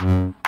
Mm-hmm.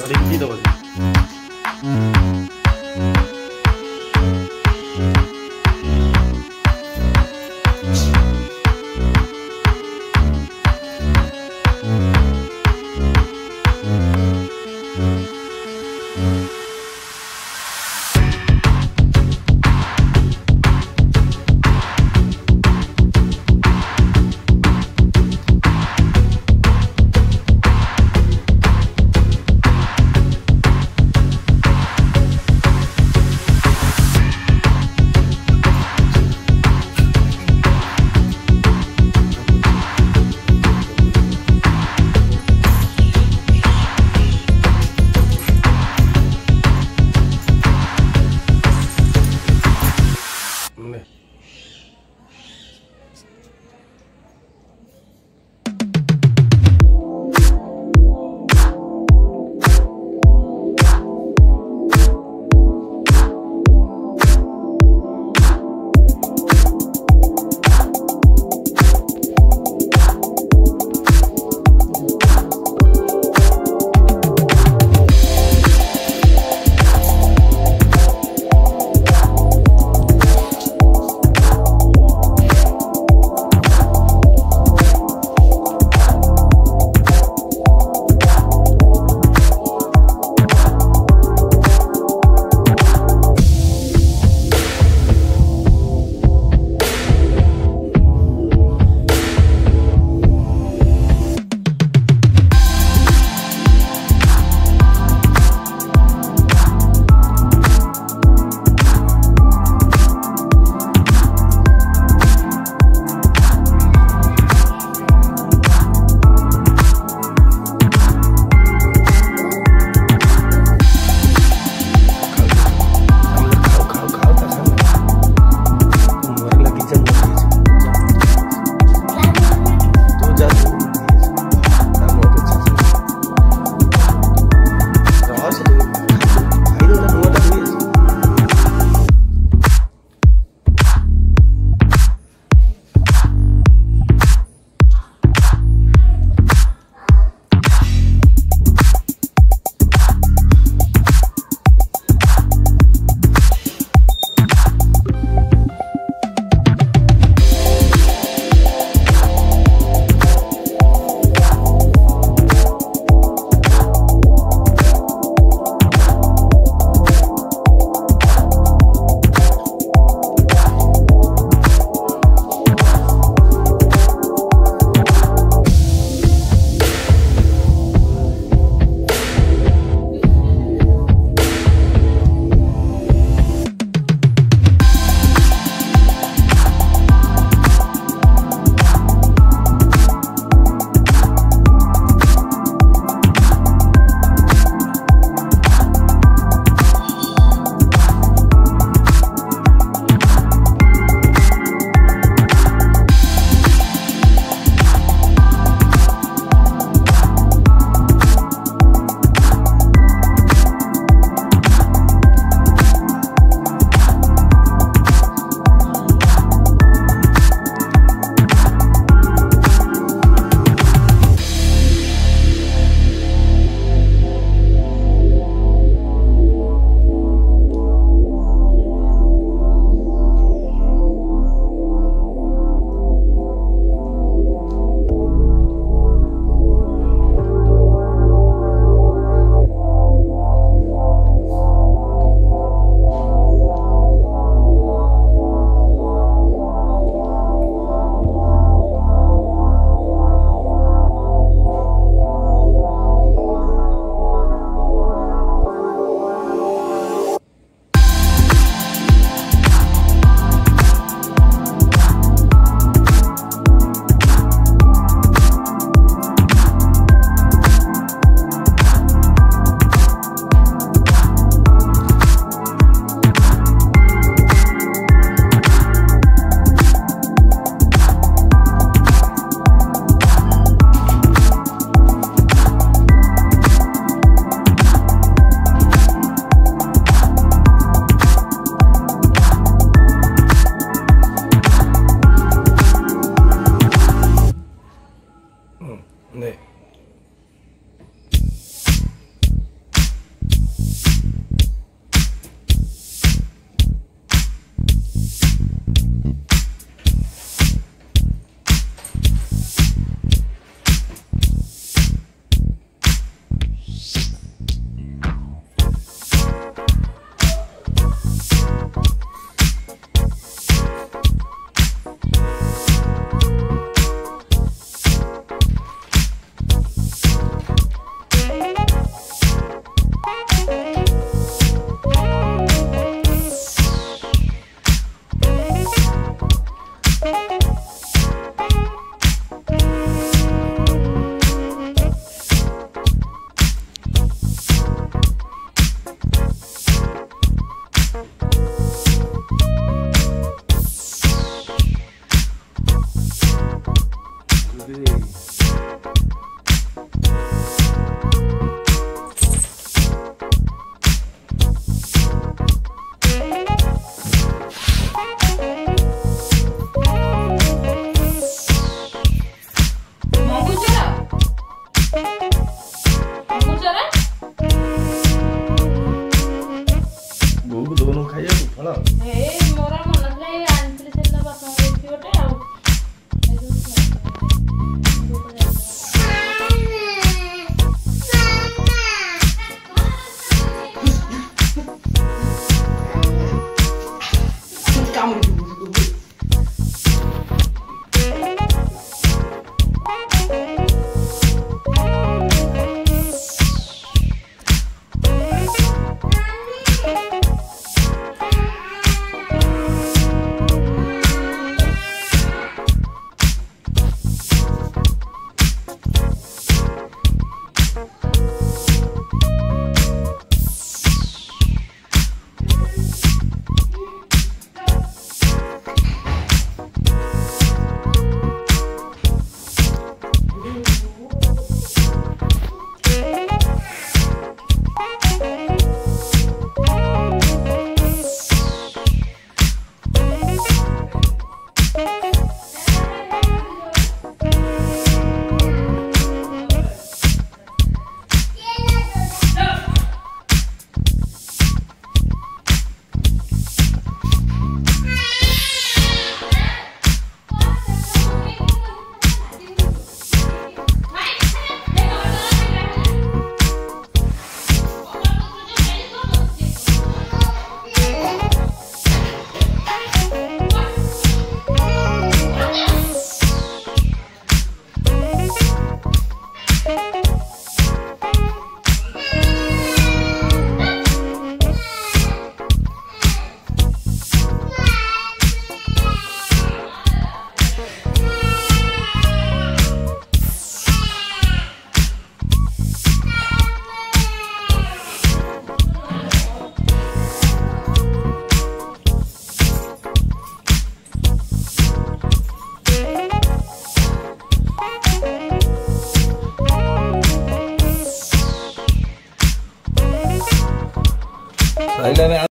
sur les